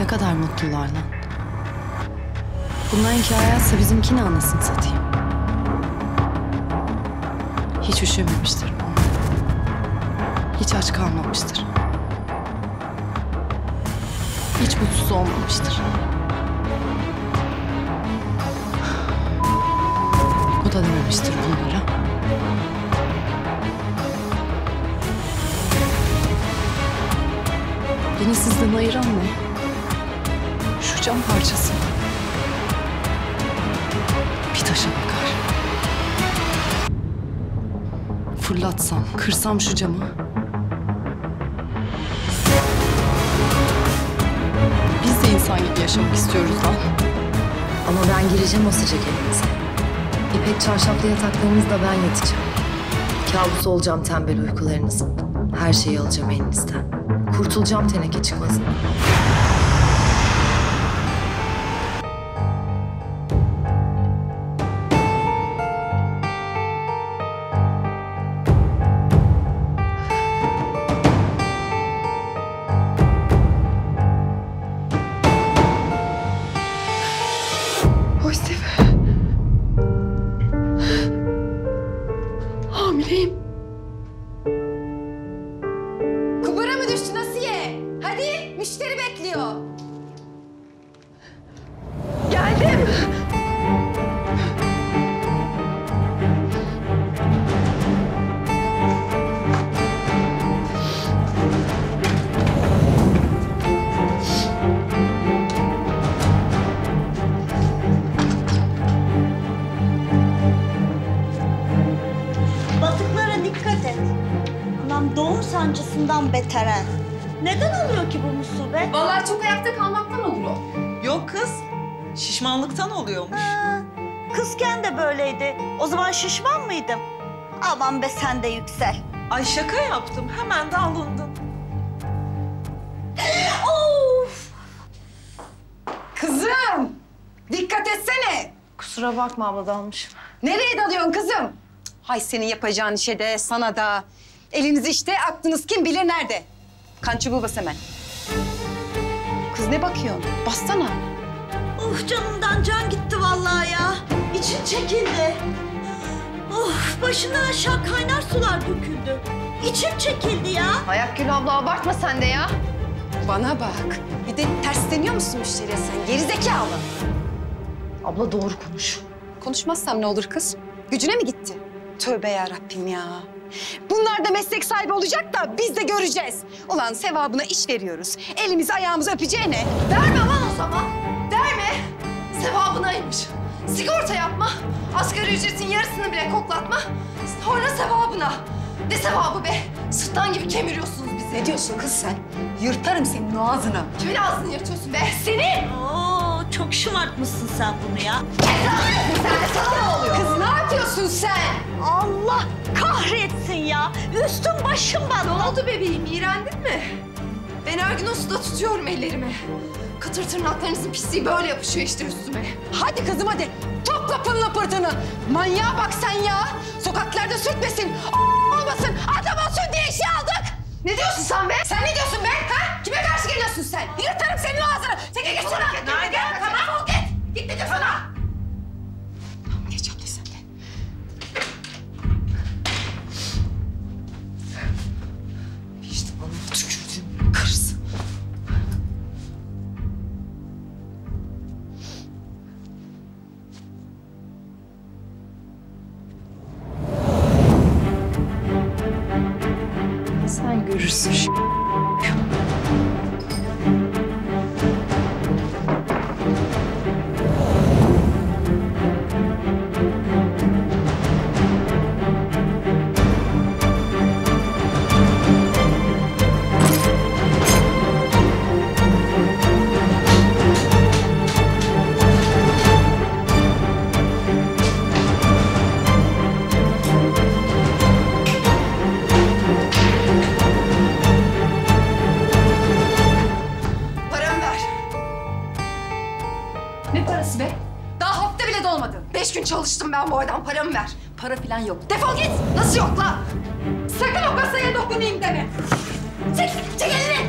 Ne kadar mutlular lan. Bunlarınki hayatsa bizimkini anasını satayım. Hiç üşümemiştir. Hiç aç kalmamıştır. Hiç mutsuz olmamıştır. O da dememiştir bunlara. Beni sizden ayıran ne? Cam parçası. Bir taşa bakar. Fırlatsam, kırsam şu camı. Biz de insan gibi yaşamak istiyoruz lan. Ama ben gireceğim o sıcak evinize. İpek çarşaflı yataklarınızda ben yatacağım. Kabus olacağım tembel uykularınızın. Her şeyi alacağım elinizden. Kurtulacağım teneke çıkmazından. Hamileyim. Anam doğum sancısından beteren. Neden oluyor ki bu musibet? Vallahi çok ayakta kalmaktan olur o. Yok kız. Şişmanlıktan oluyormuş. Ha, kızken de böyleydi. O zaman şişman mıydım? Aman be sen de yüksel. Ay şaka yaptım. Hemen de alındın. Of! Kızım! Dikkat etsene. Kusura bakma abla dalmışım. Nereye dalıyorsun kızım? Hay senin yapacağın işe de sana da. Eliniz işte aklınız kim bilir nerede. Kan çubuğu bas hemen. Kız ne bakıyorsun? Bassana. Of canımdan can gitti vallahi ya. İçim çekildi. Of başına aşağı kaynar sular döküldü. İçim çekildi ya. Ayakgül abla abartma sen de ya. Bana bak. Bir de tersleniyor musun müşteriye sen? Geri zekalı. Abla doğru konuş. Konuşmazsam ne olur kız? Gücüne mi gitti? Tövbe ya Rabbim ya. Bunlar da meslek sahibi olacak da biz de göreceğiz. Ulan sevabına iş veriyoruz. Elimizi ayağımızı öpeceğine. Verme lan o zaman. Verme. Sevabınaymış. Sigorta yapma. Asgari ücretin yarısını bile koklatma. Sonra sevabına. Ne sevabı be? Sırttan gibi kemiriyorsunuz bizi. Ne diyorsun kız sen? Yırtarım senin ağzını. Kimin ağzını yırtıyorsun be? Senin! Oo çok şımartmışsın sen bunu ya. Kız ne yapıyorsun sen? Allah kahretsin ya. Üstüm başım Ne batlı. oldu bebeğim? İğrendin mi? Ben her gün o suda tutuyorum ellerimi. Katır tırnaklarınızın pisliği böyle yapışıyor işte üstüme. Hadi kızım hadi. Topla pılını pırtını. Manyağa bak sen ya. Sokaklarda sürtmesin. olmasın. Adam olsun diye işe aldık. Ne diyorsun sen be? Sen ne diyorsun be? Ha? Kime karşı geliyorsun sen? Yırtarım senin o ağzını. Çekil git şuradan. Sen bile dolmadı. Beş gün çalıştım ben bu adam. Paramı ver. Para falan yok. Defol git. Nasıl yok lan? Sakın o kasaya dokunayım deme. Çek, çek elini.